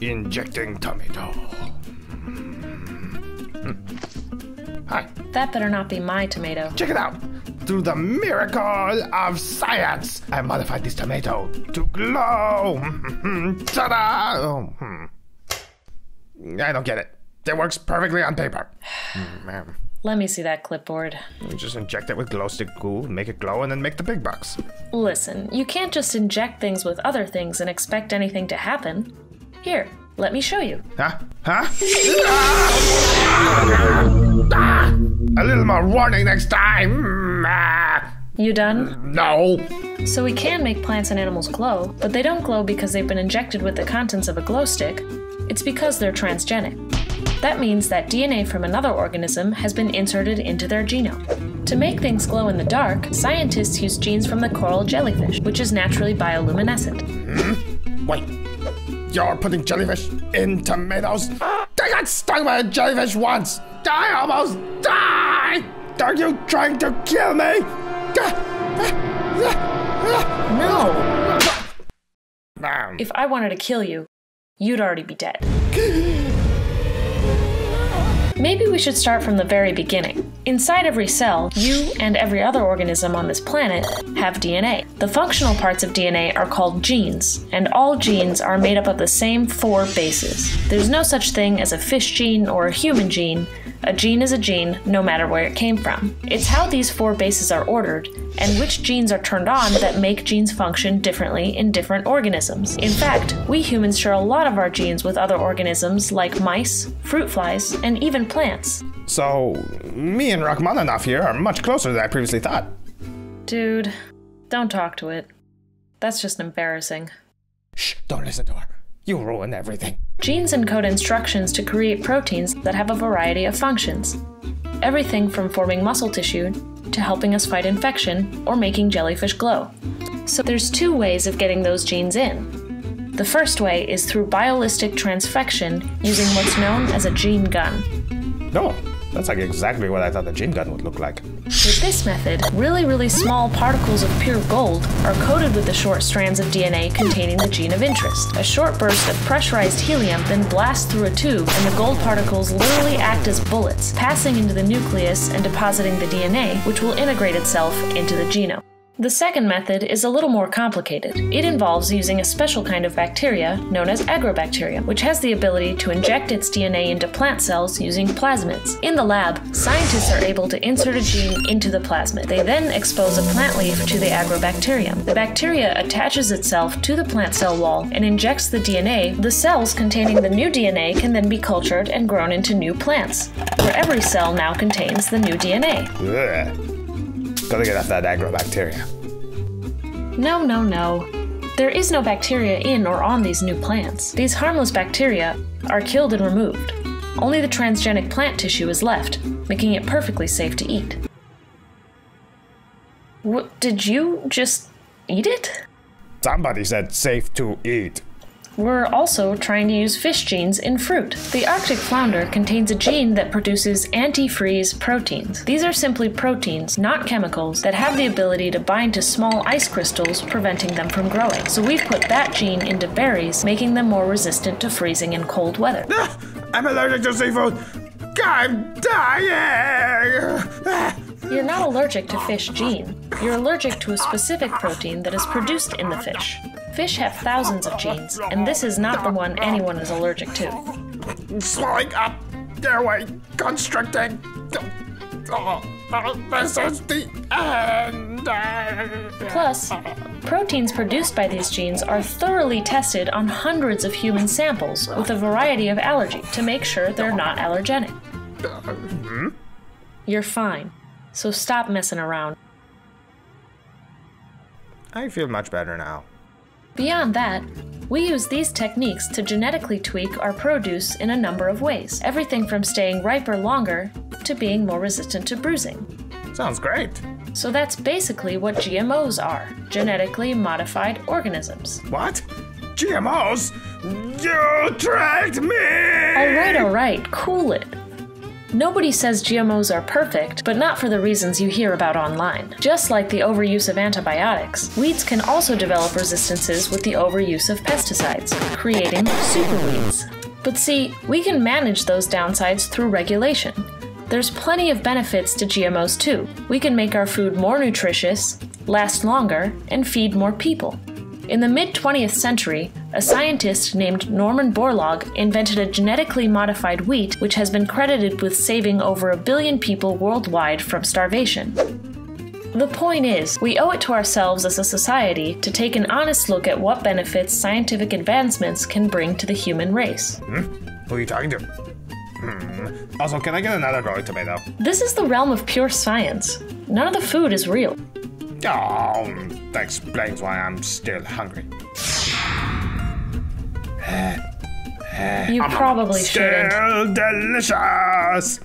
Injecting tomato. Hi, That better not be my tomato. check it out. Through the miracle of science, I modified this tomato to glow. Ta-da! Oh, hmm. I don't get it. It works perfectly on paper. Hmm. Let me see that clipboard. Just inject it with glow stick goo, make it glow, and then make the big bucks. Listen, you can't just inject things with other things and expect anything to happen. Here, let me show you. Huh? Huh? Ah! A little more warning next time. Ah! You done? No. So we can make plants and animals glow, but they don't glow because they've been injected with the contents of a glow stick. It's because they're transgenic. That means that DNA from another organism has been inserted into their genome. To make things glow in the dark, scientists use genes from the coral jellyfish, which is naturally bioluminescent. Wait. You're putting jellyfish in tomatoes? I got stung by a jellyfish once. I almost died. Are you trying to kill me? No! If I wanted to kill you, you'd already be dead. Maybe we should start from the very beginning. Inside every cell, you and every other organism on this planet have DNA. The functional parts of DNA are called genes, and all genes are made up of the same four bases. There's no such thing as a fish gene or a human gene. A gene is a gene, no matter where it came from. It's how these four bases are ordered, and which genes are turned on that make genes function differently in different organisms. In fact, we humans share a lot of our genes with other organisms like mice, fruit flies, and even plants. so, me and Rachmaninoff here are much closer than I previously thought. Dude, don't talk to it. That's just embarrassing. Shh, don't listen to her. You ruin everything. Genes encode instructions to create proteins that have a variety of functions. Everything from forming muscle tissue to helping us fight infection or making jellyfish glow. So there's two ways of getting those genes in. The first way is through biolistic transfection using what's known as a gene gun. No, that's like exactly what I thought the gene gun would look like. With this method, really, really small particles of pure gold are coated with the short strands of DNA containing the gene of interest. A short burst of pressurized helium then blasts through a tube, and the gold particles literally act as bullets, passing into the nucleus and depositing the DNA, which will integrate itself into the genome. The second method is a little more complicated. It involves using a special kind of bacteria known as agrobacterium, which has the ability to inject its DNA into plant cells using plasmids. In the lab, scientists are able to insert a gene into the plasmid. They then expose a plant leaf to the agrobacterium. The bacteria attaches itself to the plant cell wall and injects the DNA. The cells containing the new DNA can then be cultured and grown into new plants, where every cell now contains the new DNA. Ugh. Gotta get off that agrobacteria. No, no, no. There is no bacteria in or on these new plants. These harmless bacteria are killed and removed. Only the transgenic plant tissue is left, making it perfectly safe to eat. What, did you just eat it? Somebody said safe to eat. We're also trying to use fish genes in fruit. The Arctic flounder contains a gene that produces antifreeze proteins. These are simply proteins, not chemicals, that have the ability to bind to small ice crystals, preventing them from growing. So we've put that gene into berries, making them more resistant to freezing in cold weather. Ah, I'm allergic to seafood. I'm dying. You're not allergic to fish gene. You're allergic to a specific protein that is produced in the fish. Fish have thousands of genes, and this is not the one anyone is allergic to. Swelling up, airway constricting. Oh, this is the end. Plus, proteins produced by these genes are thoroughly tested on hundreds of human samples with a variety of allergy to make sure they're not allergenic. Mm-hmm. You're fine, so stop messing around. I feel much better now. Beyond that, we use these techniques to genetically tweak our produce in a number of ways, everything from staying riper longer to being more resistant to bruising. Sounds great. So that's basically what GMOs are genetically modified organisms. What? GMOs? You tricked me! Alright, alright, cool it. Nobody says GMOs are perfect, but not for the reasons you hear about online. Just like the overuse of antibiotics, weeds can also develop resistances with the overuse of pesticides, creating superweeds. But see, we can manage those downsides through regulation. There's plenty of benefits to GMOs too. We can make our food more nutritious, last longer, and feed more people. In the mid 20th century, a scientist named Norman Borlaug invented a genetically modified wheat which has been credited with saving over a billion people worldwide from starvation. The point is, we owe it to ourselves as a society to take an honest look at what benefits scientific advancements can bring to the human race. Who are you talking to? Hmm. Also, can I get another growing tomato? This is the realm of pure science. None of the food is real. Oh, that explains why I'm still hungry. Eh, eh, you probably shouldn't. Still delicious!